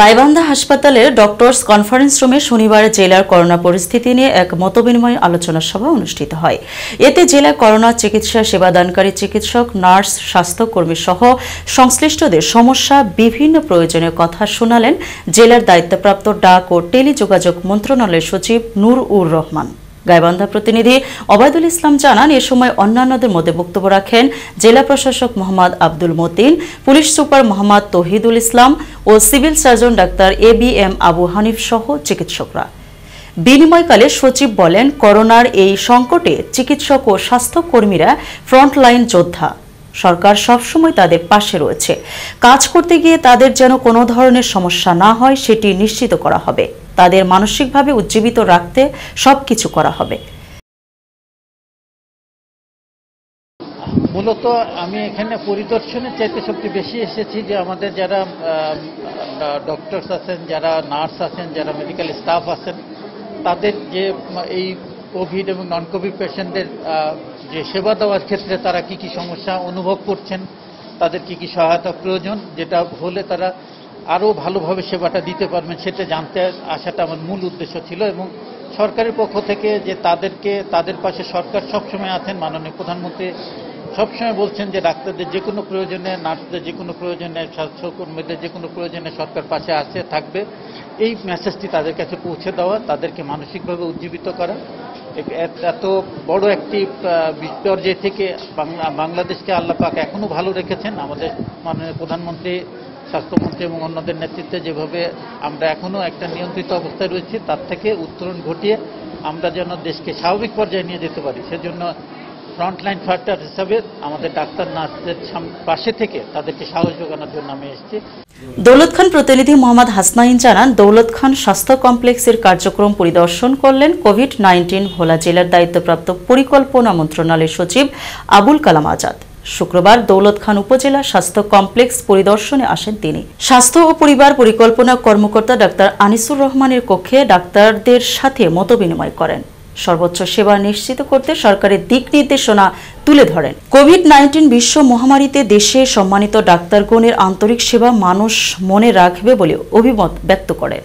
গাইবান্ধা হাসপাতালের doctors conference রুমে শনিবার জেলার করোনা পরিস্থিতি নিয়ে এক মতবিনিময় আলোচনা সভা অনুষ্ঠিত হয়। এতে জেলা করোনা চিকিৎসা সেবাদানকারী চিকিৎসক, নার্স, স্বাস্থ্যকর্মী সহ সংশ্লিষ্টদের সমস্যা, বিভিন্ন প্রয়োজনীয় কথা শোনালেন জেলার দায়িত্বপ্রাপ্ত ডাক ও টেলিযোগাযোগ মন্ত্রণালয়ের সচিব নূর উর রহমান। গাইবান্ধা প্রতিনিধি অবায়দুল ইসলাম জানান, এ সময় অন্যান্যদের মধ্যে বক্তব্য রাখেন জেলা প্রশাসক Mohammad Abdul Matin, police super Mohammad Tohidul Islam O civil surgeon doctor A B M Abu Hanif সহ চিকিৎসকরা। বিনিময়কালে সচিব বলেন, করোনার এই সংকটে চিকিৎসক ও স্বাস্থ্যকর্মীরা ফ্রন্টলাইন যোদ্ধা। সরকার সবসময় তাদের পাশে রয়েছে। কাজ করতে গিয়ে তাদের যেন কোনো ধরনের সমস্যা না হয়, সেটি নিশ্চিত করা হবে। তাদের মানসিকভাবে উজ্জীবিত রাখতে সবকিছু করা হবে। মূলত আমি এখানে পরিদর্শনের চাইতে সবচেয়ে বেশি এসেছি যে আমাদের যারা ডক্টরস আছেন, যারা নার্স আছেন, যারা মেডিকেল স্টাফ আছেন, তাদের যে, এই কোভিড এবং নন কোভিড পেশেন্টদের যে সেবা দেওয়ার ক্ষেত্রে তারা কি কি সমস্যা অনুভব করছেন, তাদের কি কি সহায়তা প্রয়োজন, যেটা হলে তারা আরও ভালোভাবে সেবাটা দিতে পারবেন সেটা জানতে আসাটা আমার মূল উদ্দেশ্য ছিল এবং সরকারের পক্ষ থেকে যে তাদেরকে, তাদের পাশে সরকার সবসময় আছেন, মাননীয় প্রধানমন্ত্রী সবসময় বলছেন যে ডাক্তারদের যে কোনো প্রয়োজনে, নার্সদের যে কোনো প্রয়োজনে, স্বাস্থ্যকর্মীদের যে কোনো প্রয়োজনে সরকার পাশে আছে, থাকবে। এই মেসেজটি তাদের কাছে পৌঁছে দেওয়া, তাদেরকে মানসিকভাবে উজ্জীবিত করা। এত বড় একটি বিপর্যয় থেকে বাংলাদেশকে আল্লাহ পাক এখনও ভালো রেখেছেন। আমাদের মাননীয় প্রধানমন্ত্রী, স্বাস্থ্যমন্ত্রী এবং অন্যদের নেতৃত্বে যেভাবে আমরা এখনও একটা নিয়ন্ত্রিত অবস্থায় রয়েছি, তার থেকে উত্তরণ ঘটিয়ে আমরা যেন দেশকে স্বাভাবিক পর্যায়ে নিয়ে যেতে পারি। সেজন্য ফ্রন্টলাইন ফাইটার হিসাবে আমাদের ডাক্তার নার্সদের পাশে থেকে তাদেরকে সাহস যোগানোর জন্য আমি এসেছি। দৌলত খান প্রতিনিধি মোহাম্মদ হাসনাইন জানান, দৌলত খান স্বাস্থ্য কমপ্লেক্সের কার্যক্রম পরিদর্শন করলেন কোভিড নাইন্টিন ভোলা জেলার দায়িত্বপ্রাপ্ত পরিকল্পনা মন্ত্রণালয়ের সচিব আবুল কালাম আজাদ। শুক্রবার দৌলত খান উপজেলা স্বাস্থ্য কমপ্লেক্স পরিদর্শনে আসেন তিনি। স্বাস্থ্য ও পরিবার পরিকল্পনা কর্মকর্তা ডাক্তার আনিসুর রহমানের কক্ষে ডাক্তারদের সাথে মতবিনিময় করেন। সর্বোচ্চ সেবা নিশ্চিত করতে সরকারের দিক নির্দেশনা তুলে ধরেন। কোভিড নাইন্টিন বিশ্ব মহামারীতে দেশে সম্মানিত ডাক্তারগণের আন্তরিক সেবা মানুষ মনে রাখবে বলে অভিমত ব্যক্ত করেন।